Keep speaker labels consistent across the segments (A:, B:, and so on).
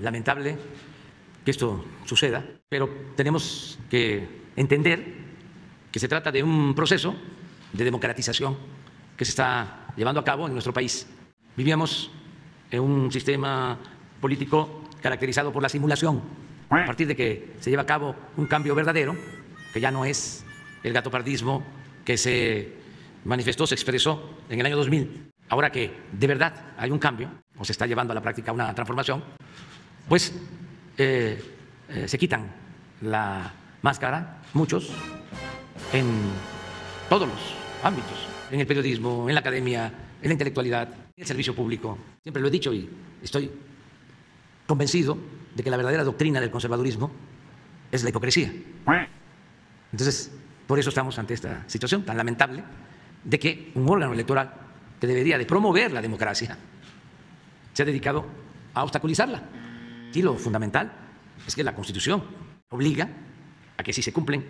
A: Lamentable que esto suceda, pero tenemos que entender que se trata de un proceso de democratización que se está llevando a cabo en nuestro país. Vivíamos en un sistema político caracterizado por la simulación. A partir de que se lleva a cabo un cambio verdadero, que ya no es el gatopardismo que se manifestó, se expresó en el año 2000, ahora que de verdad hay un cambio, o se está llevando a la práctica una transformación, pues eh, eh, se quitan la máscara, muchos, en todos los ámbitos, en el periodismo, en la academia, en la intelectualidad, en el servicio público. Siempre lo he dicho y estoy convencido de que la verdadera doctrina del conservadurismo es la hipocresía. Entonces, por eso estamos ante esta situación tan lamentable de que un órgano electoral que debería de promover la democracia se ha dedicado a obstaculizarla. Lo fundamental es que la Constitución obliga a que si se cumplen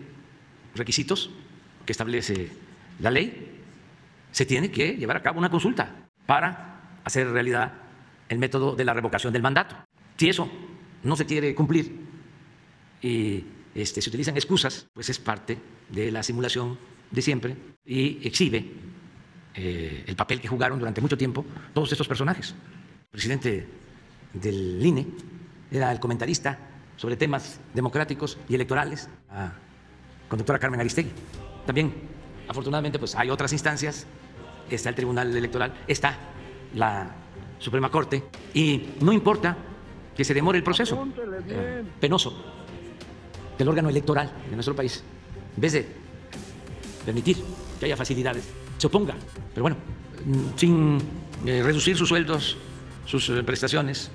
A: requisitos que establece la ley, se tiene que llevar a cabo una consulta para hacer realidad el método de la revocación del mandato. Si eso no se quiere cumplir y este, se utilizan excusas, pues es parte de la simulación de siempre y exhibe eh, el papel que jugaron durante mucho tiempo todos estos personajes. El presidente del INE era el comentarista sobre temas democráticos y electorales, la conductora Carmen Aristegui. También, afortunadamente, pues hay otras instancias, está el Tribunal Electoral, está la Suprema Corte, y no importa que se demore el proceso. Eh, penoso del órgano electoral de nuestro país, en vez de permitir que haya facilidades, se oponga, pero bueno, mm, sin eh, reducir sus sueldos, sus eh, prestaciones,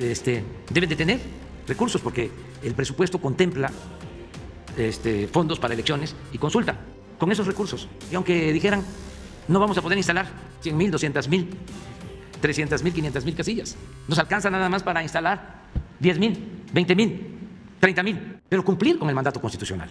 A: este, deben de tener recursos porque el presupuesto contempla este, fondos para elecciones y consulta con esos recursos. Y aunque dijeran, no vamos a poder instalar 100 mil, 200 mil, 300 mil, 500 mil casillas, nos alcanza nada más para instalar 10 mil, 20 mil, 30 mil, pero cumplir con el mandato constitucional.